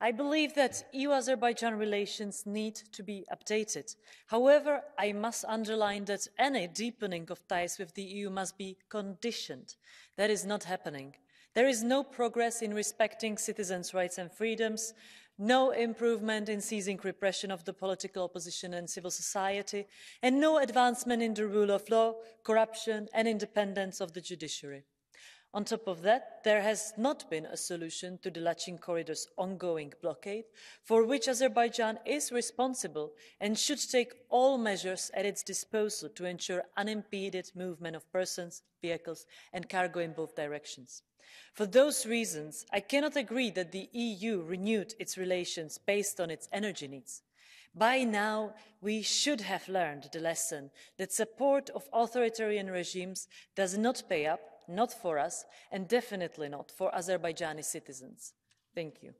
I believe that EU-Azerbaijan relations need to be updated. However, I must underline that any deepening of ties with the EU must be conditioned. That is not happening. There is no progress in respecting citizens' rights and freedoms, no improvement in seizing repression of the political opposition and civil society, and no advancement in the rule of law, corruption and independence of the judiciary. On top of that, there has not been a solution to the Lachin corridor's ongoing blockade, for which Azerbaijan is responsible and should take all measures at its disposal to ensure unimpeded movement of persons, vehicles and cargo in both directions. For those reasons, I cannot agree that the EU renewed its relations based on its energy needs. By now, we should have learned the lesson that support of authoritarian regimes does not pay up not for us and definitely not for Azerbaijani citizens. Thank you.